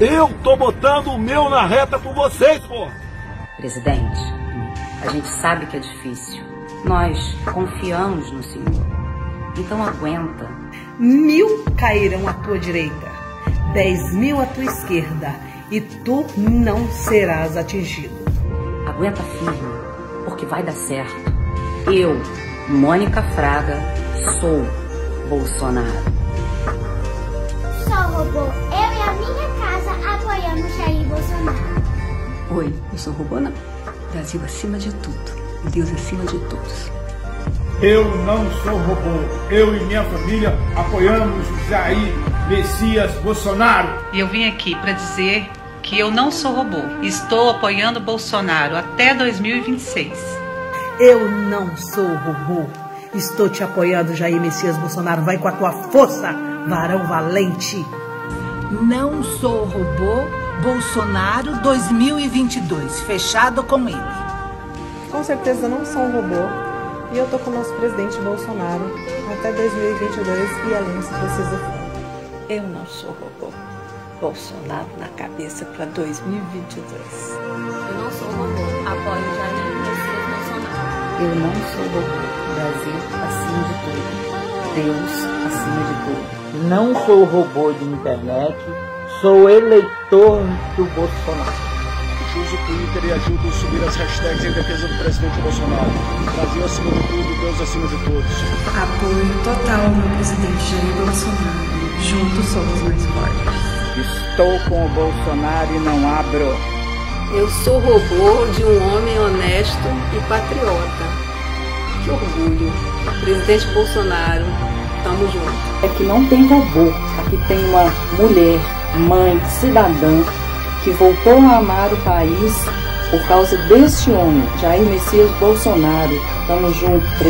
Eu tô botando o meu na reta por vocês, porra! Presidente, a gente sabe que é difícil. Nós confiamos no senhor. Então aguenta. Mil cairão à tua direita, dez mil à tua esquerda, e tu não serás atingido. Aguenta firme, porque vai dar certo. Eu, Mônica Fraga, sou Bolsonaro. Oi, eu sou robô não. Brasil acima de tudo. Deus acima de todos. Eu não sou robô. Eu e minha família apoiamos Jair Messias Bolsonaro. E eu vim aqui para dizer que eu não sou robô. Estou apoiando Bolsonaro até 2026. Eu não sou robô. Estou te apoiando, Jair Messias Bolsonaro. Vai com a tua força, varão valente. Não sou robô. Bolsonaro 2022. Fechado com ele. Com certeza não sou um robô. E eu tô com o nosso presidente Bolsonaro até 2022 e além se precisa. Eu não sou robô. Bolsonaro na cabeça para 2022. Eu não sou robô. Apoio Jair Bolsonaro. Eu não sou robô. Brasil acima de tudo. Deus acima de tudo. Não sou robô de internet. Sou eleitor do Bolsonaro. Use o Twitter e ajude a subir as hashtags em defesa do presidente Bolsonaro. Brasil acima de tudo, Deus acima de todos. Apoio total ao presidente Jair Bolsonaro. Juntos somos mais fortes. Estou com o Bolsonaro e não abro. Eu sou robô de um homem honesto e patriota. Que orgulho. Presidente Bolsonaro, tamo junto. É que não tem robô. Aqui tem uma mulher, mãe, cidadã, que voltou a amar o país por causa deste homem, Jair Messias Bolsonaro. Tamo junto, presidente.